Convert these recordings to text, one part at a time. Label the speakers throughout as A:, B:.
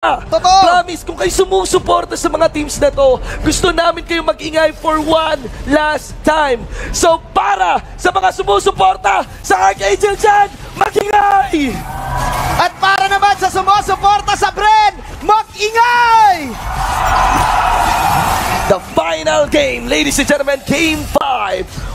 A: Totoo.
B: Promise, kung kayo sumusuporta sa mga teams na to, gusto namin kayo mag-ingay for one last time. So para sa mga sumusuporta sa Archangel dyan, mag-ingay!
A: At para naman sa sumusuporta sa Bren, mag-ingay!
B: The final game, ladies and gentlemen, Game 5.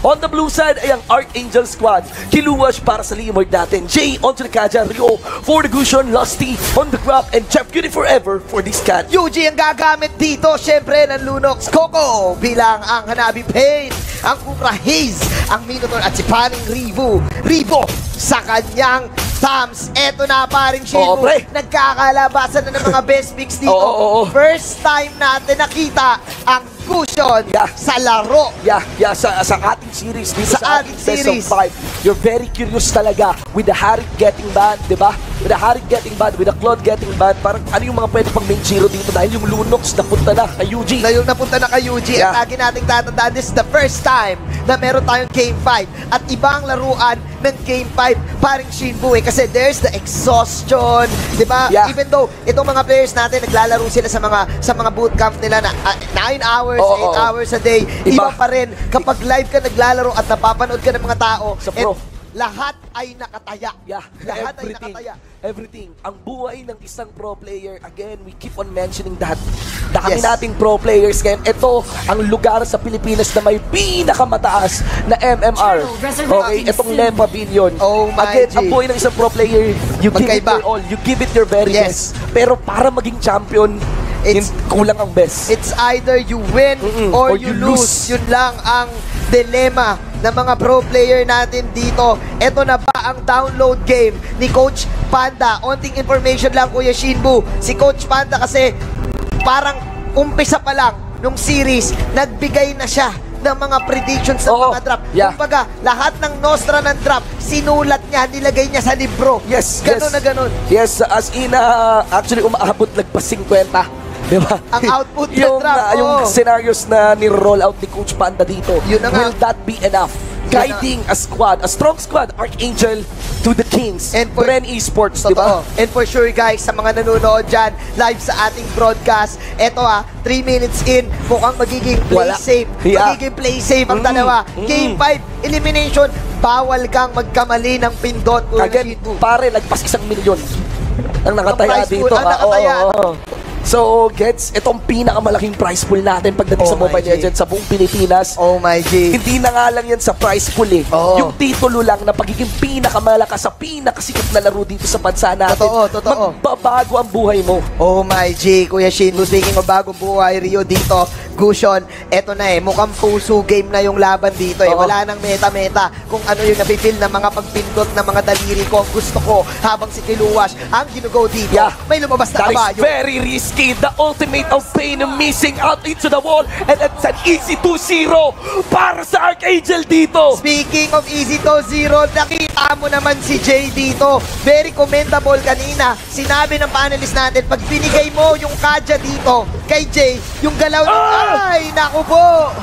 B: On the blue side ay ang Archangel Squad. Kiluwash para sa limod natin. Jay on to the Kaja, Rio for the Gushon, Lusty on the Grab, and Jeff Cutie forever for this cat.
A: Yuji ang gagamit dito, syempre ng Lunox Coco bilang ang Hanabi Pain, ang Kukra Haze, ang Minotaur at si Paring Rivo. Rivo sa kanyang thumbs. Eto na paring
B: Oo,
A: Shibu.
B: pre.
A: Nagkakalabasan na ng mga best picks dito.
B: Oo, oo, oo.
A: First time natin nakita ang cushion
B: Yeah.
A: sa laro.
B: Yeah, yeah, sa, sa ating series dito
A: Sa
B: sa,
A: ating
B: ating best
A: series.
B: of five. You're very curious talaga with the Harik getting banned, di ba? With the Harik getting banned, with the Claude getting banned, parang ano yung mga pwede pang main zero dito dahil yung Lunox napunta na kay UG.
A: na yung napunta na kay Yuji
B: Yeah.
A: at lagi nating tatandaan this is the first time na meron tayong Game 5 at ibang laruan ng Game 5 paring Shinbu eh kasi there's the exhaustion di ba
B: Yeah.
A: even though itong mga players natin naglalaro sila sa mga sa mga bootcamp nila na 9 hours
B: Oo,
A: 8
B: oo.
A: hours a day iba,
B: Iba.
A: pa rin kapag live ka naglalaro at napapanood ka ng mga tao
B: Sa
A: and
B: pro.
A: Lahat ay nakataya
B: Yeah,
A: lahat ay
B: everything.
A: nakataya
B: Everything. Ang buhay ng isang pro player, again, we keep on mentioning that. Dami
A: Yes.
B: nating pro players ngayon. Ito ang lugar sa Pilipinas na may pinakamataas na MMR. Okay, itong Lepa Billion.
A: Oh my
B: Again,
A: G.
B: ang buhay ng isang pro player, you give it
A: Magkaiba.
B: your all. You give it your very
A: Yes.
B: best. Pero para maging champion,
A: It's-
B: kulang ang best.
A: It's either you win
B: Mm-mm, or
A: or, you,
B: you
A: lose.
B: lose.
A: Yun lang ang dilemma ng mga pro player natin dito. Ito na ba ang download game ni Coach Panda? Onting information lang Kuya Shinbu. Si Coach Panda kasi parang umpisa pa lang nung series, nagbigay na siya ng mga predictions ng
B: Oo,
A: mga drop.
B: yeah.
A: Kumbaga, lahat ng Nostra ng drop, sinulat niya, nilagay niya sa libro.
B: Yes,
A: Ganon
B: yes.
A: na ganon.
B: Yes, as in, uh, actually, umaabot lagpas 50. Di ba?
A: Ang output ng
B: yung,
A: drop,
B: uh, yung
A: oo.
B: scenarios na ni-roll out ni Coach Panda dito,
A: Yun na nga.
B: will that be enough? Guiding a squad, a strong squad, Archangel to the Kings,
A: And for-
B: Bren Esports, di ba?
A: And for sure guys, sa mga nanonood dyan, live sa ating broadcast, eto ah, 3 minutes in, mukhang magiging play
B: Wala.
A: safe.
B: Yeah.
A: Magiging play safe ang
B: Mm,
A: dalawa.
B: mm.
A: Game 5, elimination, bawal kang magkamali ng pindot.
B: Again, pare, lagpas isang milyon ang nakataya dito.
A: ang
B: ah,
A: nakataya.
B: oo, oo. So, gets, itong pinakamalaking prize pool natin pagdating
A: Oh
B: sa Mobile. Legends sa buong Pilipinas.
A: Oh my G.
B: Hindi na nga lang yan sa prize pool eh.
A: Oo.
B: Yung titulo lang na pagiging pinakamalakas sa pinakasikat na laro dito sa bansa natin.
A: Totoo, totoo.
B: Magbabago ang buhay mo.
A: Oh my G, Kuya Shinbu, speaking of bagong buhay, Rio dito, Gushon, eto na eh, mukhang puso game na yung laban dito eh.
B: Oo.
A: Wala nang meta-meta kung ano yung napipil ng mga pagpindot ng mga daliri ko. Gusto ko, habang si Kiluwash ang ginugo dito,
B: Yeah.
A: may lumabas na
B: That is very risky. The ultimate of pain missing out into the wall. And it's an easy 2-0 para sa Archangel dito.
A: Speaking of Easy to Zero, nakita mo naman si Jay dito. Very commendable kanina. Sinabi ng panelist natin, pag binigay mo yung kadya dito kay Jay, yung galaw niya,
B: Ah!
A: ay, naku po.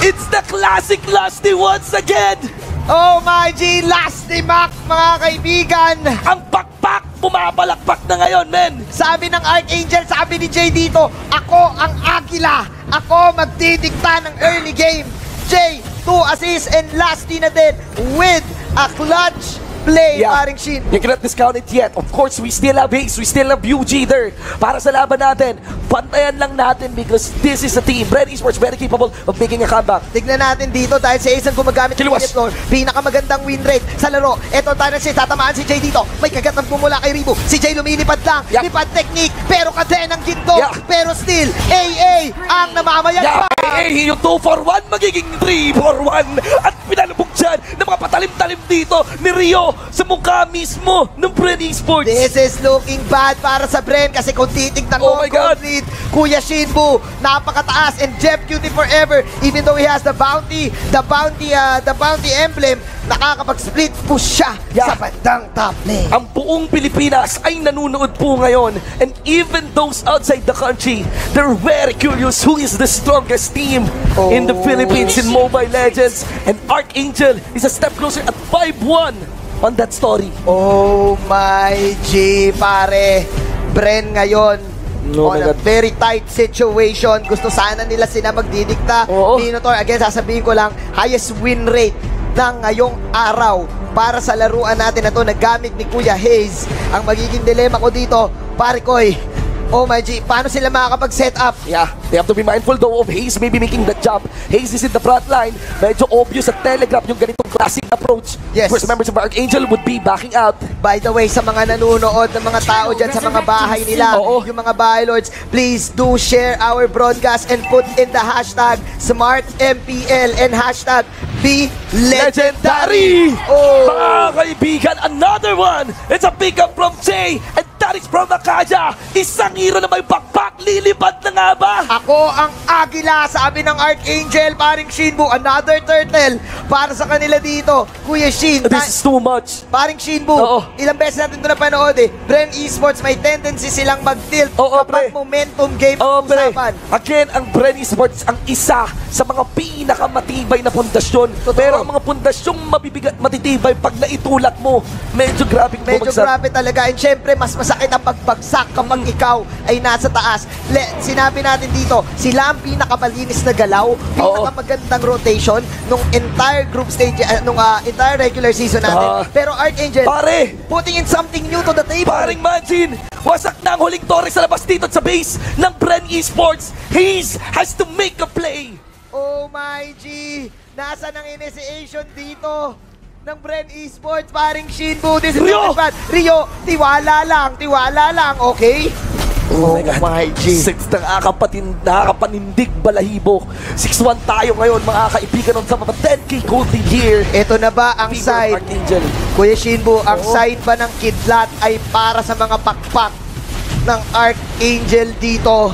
B: It's the classic Lusty once again.
A: Oh my G, last ni Mac, mga kaibigan.
B: Ang pakpak, bumabalakpak na ngayon, men.
A: Sabi ng Archangel, sabi ni Jay dito, ako ang Agila. Ako magdidikta ng early game. Jay, 2 assists and last na din with a clutch play, paring Shin.
B: You cannot discount it yet. Of course, we still have Ace, we still have UG there. Para sa laban natin, pantayan lang natin because this is a team. Red Esports very capable of making a comeback.
A: Tignan natin dito dahil si Ace ang gumagamit ng
B: Kiluwas.
A: minute floor. Pinakamagandang win rate sa laro. Ito tayo si tatamaan si Jay dito. May kagat ng pumula kay Ribu. Si Jay lumilipad lang.
B: Yup.
A: Lipad technique. Pero kaden ang ginto.
B: Yeah.
A: Pero still, AA ang namamayag
B: Yeah,
A: pa.
B: eh, yung 2 for 1 magiging 3 for 1 at pinalubog dyan ng mga patalim-talim dito ni Rio sa mukha mismo ng Red Esports.
A: This is looking bad para sa Bren kasi kung titignan
B: Oh
A: mo
B: my God.
A: complete, Kuya Shinbu, napakataas and Jeff Cutie forever even though he has the bounty, the bounty, uh, the bounty emblem, nakakapag-split push siya
B: Yeah.
A: sa bandang top lane.
B: Ang buong Pilipinas ay nanunood po ngayon and even those outside the country, they're very curious who is the strongest team in the
A: Oh.
B: Philippines in Mobile Legends and Archangel is a step closer at 5-1 on that story.
A: Oh my G, pare. Bren ngayon,
B: Oh
A: on a
B: God.
A: very tight situation. Gusto sana nila sila magdidikta.
B: Oo.
A: Minotaur, again, sasabihin ko lang, highest win rate ng ngayong araw para sa laruan natin na to na gamit ni Kuya Hayes. Ang magiging dilemma ko dito, pare koy, oh my G, paano sila makakapag-set up?
B: Yeah, they have to be mindful though of Hayes maybe making the jump. Hayes is in the front line. Medyo obvious at telegraph yung ganitong classic approach.
A: Yes.
B: Course, members of Archangel would be backing out.
A: By the way, sa mga nanonood ng mga tao dyan sa mga bahay nila,
B: Oo.
A: yung mga bahay lords, please do share our broadcast and put in the hashtag SmartMPL and hashtag Be Legendary! Oh!
B: Mga kaibigan, another one! It's a pickup from Jay and that is from Akaja. Isang hero na may backpack. Lilipad na nga ba?
A: Ako ang agila, sabi ng Archangel, paring Shinbu, another turtle para sa kanila dito. Kuya Shin,
B: This is too much.
A: paring Shinbu,
B: Oo.
A: ilang beses natin ito napanood eh. Bren Esports, may tendency silang mag-tilt
B: Oo,
A: kapag
B: pre.
A: momentum game
B: Oh,
A: ang
B: pre.
A: usapan.
B: Again, ang Brenny Sports ang isa sa mga pinakamatibay na pundasyon.
A: Totoo.
B: Pero ang mga pundasyong mabibigat, matitibay, pag naitulak mo, medyo grabe
A: Medyo
B: bumagsak.
A: grabe talaga. And syempre, mas masakit ang pagbagsak kapag
B: Mm.
A: ikaw ay nasa taas. Le, sinabi natin dito, sila ang pinakamalinis na galaw, pinakamagandang rotation nung entire group stage, uh, nung uh, entire regular season natin.
B: Ah.
A: Pero Archangel,
B: Pare!
A: putting in something new to the table.
B: Paring Majin, wasak na ang huling torre sa labas dito sa base ng Bren Esports. Hayes has to make a play.
A: Oh my G! Nasa ng initiation dito ng Bren Esports, paring Shinbu. This is
B: Rio!
A: Rio, tiwala lang, tiwala lang, okay? Oh, my G.
B: Six nakakapatin, nakakapanindig balahibo. 6-1 tayo ngayon mga kaibigan on top of a 10k gold the year.
A: Ito na ba ang
B: Fever
A: side
B: Archangel.
A: Kuya Shinbu, ang
B: Oo.
A: side ba ng kidlat ay para sa mga pakpak ng Archangel dito?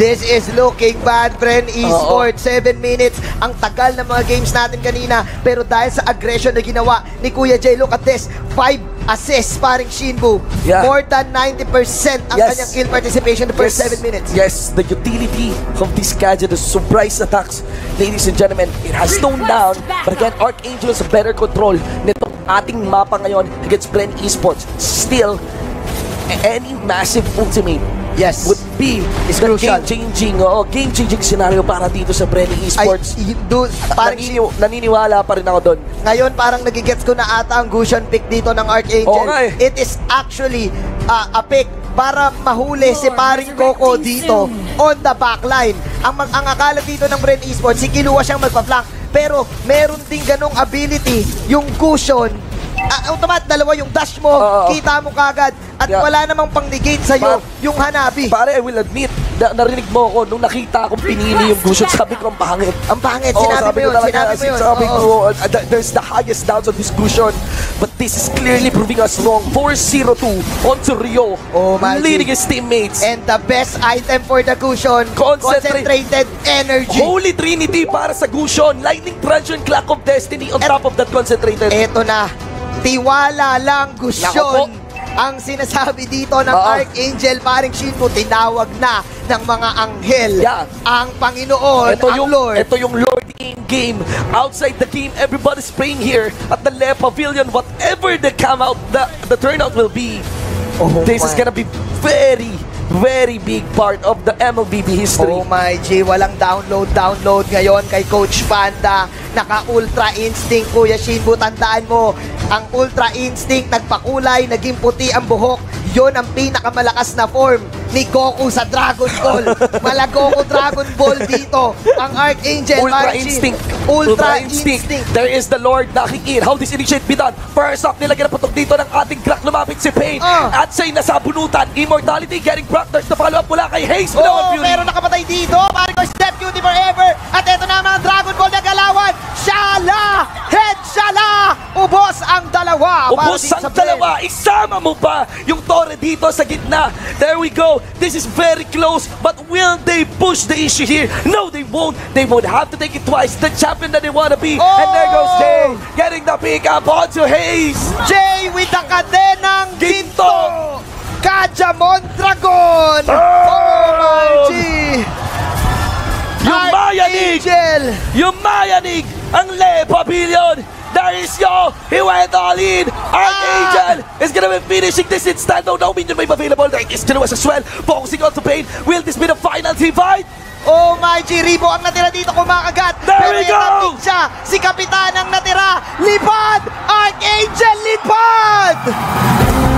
A: This is looking bad, friend. Esports, 7 minutes. Ang tagal ng mga games natin kanina. Pero dahil sa aggression na ginawa ni Kuya Jay, look at this. 5 assists, paring Shinbu.
B: Yeah.
A: More than 90% ang
B: Yes.
A: kanyang kill participation the first 7 minutes.
B: Yes, the utility of this gadget, the surprise attacks, ladies and gentlemen, it has toned down. But again, Archangel has a better control nitong ating mapa ngayon against Bren Esports. Still, any massive ultimate
A: Yes.
B: would be
A: Is
B: the
A: crucial.
B: game-changing, oo, game-changing scenario para dito sa Bren
A: Ay,
B: Esports.
A: y- dude, parang
B: Nanini- naniniwala pa rin ako doon.
A: Ngayon, parang nagigets ko na ata ang Gusion pick dito ng Archangel.
B: Oo nga eh.
A: It is actually uh, a pick para mahuli si paring Coco dito on the backline. Ang, mag ang akala dito ng Bren Esports, si Kilua siyang magpa-flank. Pero meron ding ganong ability, yung Gusion. Uh, automat, dalawa yung dash mo,
B: Oo.
A: kita mo kagad. At
B: Yeah.
A: wala namang pang-negate sa'yo,
B: Pa-
A: yung Hanabi.
B: Pare, I will admit, na narinig mo ako nung nakita akong pinili yung gusto, sabi ko ang pangit.
A: ang pangit,
B: Oo,
A: sinabi mo yun,
B: talaga,
A: sinabi mo yun.
B: Sabi
A: Oo.
B: ko, uh, th- there's the highest doubts on this Gushon. But this is clearly proving us wrong. 4-0-2 onto Rio.
A: Oh, my
B: leading his teammates.
A: And the best item for the Gusion,
B: Concentrate.
A: concentrated energy.
B: Holy Trinity para sa Gushon. Lightning Transient Clock of Destiny on top of that concentrated.
A: Eto na, tiwala lang gusyon. Ang sinasabi dito ng
B: Oo.
A: Archangel, paring Shinbu, tinawag na ng mga anghel.
B: Yeah.
A: Ang Panginoon,
B: ito
A: ang
B: yung,
A: Lord.
B: ito yung Lord in game. Outside the game, everybody's praying here at the Le Pavilion. Whatever the come out, the, the turnout will be,
A: Oh
B: this is
A: my.
B: gonna be very, very big part of the MLBB history.
A: Oh my G, walang download, download ngayon kay Coach Panda. Naka-Ultra Instinct, Kuya Shinbu. Tandaan mo, ang Ultra Instinct nagpakulay, naging puti ang buhok. Yon ang pinakamalakas na form ni Goku sa Dragon Ball. Mala Goku Dragon Ball dito. Ang Archangel,
B: Ultra
A: Parang Shin-
B: Instinct.
A: Ultra, Instinct.
B: There is the Lord in. How this initiate be done? First off, nilagyan na putok dito ng ating crack. Lumapit si Pain.
A: Ah.
B: At siya'y nasabunutan. Immortality getting cracked. There's the follow-up mula kay. Wala
A: Oh, pero nakapatay dito. Parang ko Step Cutie Forever. At ito na mga Dragon Ball na galawan. Shala! Head Shala! Ubos ang dalawa. para
B: Ubus ang dalawa. Isama mo pa yung torre dito sa gitna. There we go. This is very close. But will they push the issue here? No, they won't. They would have to take it twice. The champion that they want to be. And there goes
A: Oh!
B: Jay. Getting the pick up onto Hayes.
A: Jay with the kadenang
B: Ginto.
A: ginto. Kajamon Dragon. Oh, my G.
B: Yung Mayanig.
A: Archangel.
B: Yung Mayanig. Ang Le Pavilion. Dahil Mauricio, he went all in. Archangel is gonna be finishing this instant. No, no minion may available. There is Chiluas as well. Focusing on to pain. Will this be the final team fight?
A: Oh my G, Ribo ang natira dito kumakagat.
B: There
A: Pero
B: we go!
A: siya, si Kapitan ang natira. Lipad! Archangel, lipad!